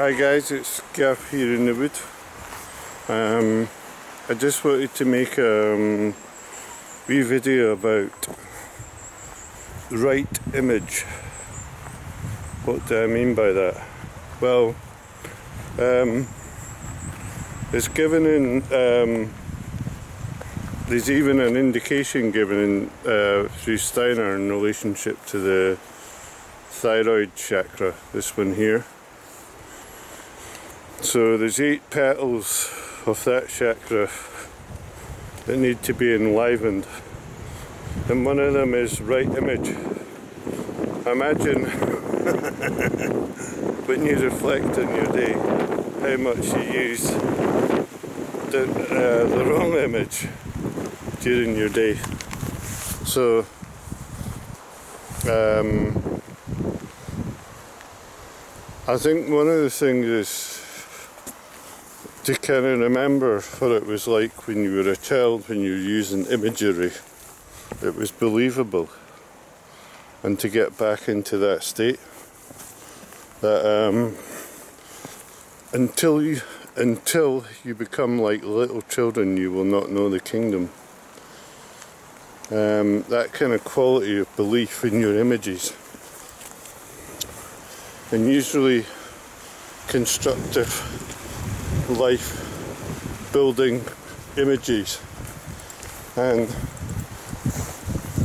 Hi guys, it's Gav here in the wood. Um, I just wanted to make a um, wee video about right image. What do I mean by that? Well, um, it's given in, um, there's even an indication given in, uh, through Steiner in relationship to the thyroid chakra, this one here. So there's eight petals of that chakra that need to be enlivened. And one of them is right image. Imagine when you reflect on your day how much you use the, uh, the wrong image during your day. So um, I think one of the things is to kind of remember what it was like when you were a child, when you were using imagery. It was believable. And to get back into that state. That um, until you until you become like little children you will not know the kingdom. Um, that kind of quality of belief in your images. And usually constructive life building images. And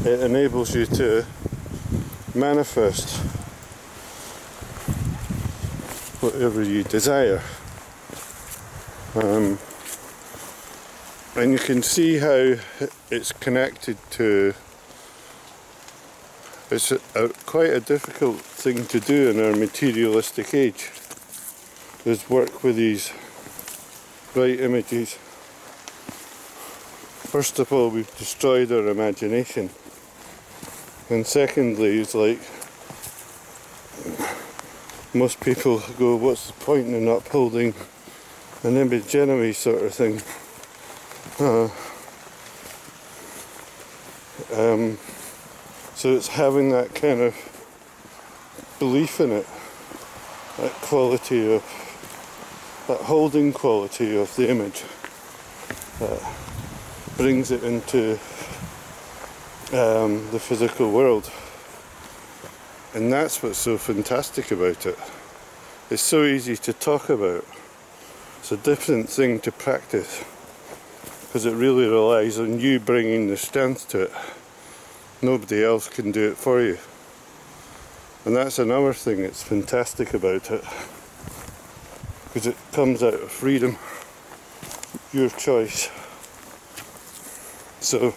it enables you to manifest whatever you desire. Um, and you can see how it's connected to it's a, a, quite a difficult thing to do in our materialistic age is work with these bright images. First of all, we've destroyed our imagination. And secondly, it's like most people go, what's the point in upholding an image anyway, sort of thing. Uh, um, so it's having that kind of belief in it, that quality of that holding quality of the image that brings it into um, the physical world. And that's what's so fantastic about it. It's so easy to talk about. It's a different thing to practice because it really relies on you bringing the strength to it. Nobody else can do it for you. And that's another thing that's fantastic about it because it comes out of freedom, your choice. So,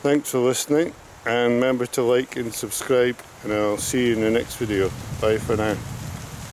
thanks for listening, and remember to like and subscribe, and I'll see you in the next video. Bye for now.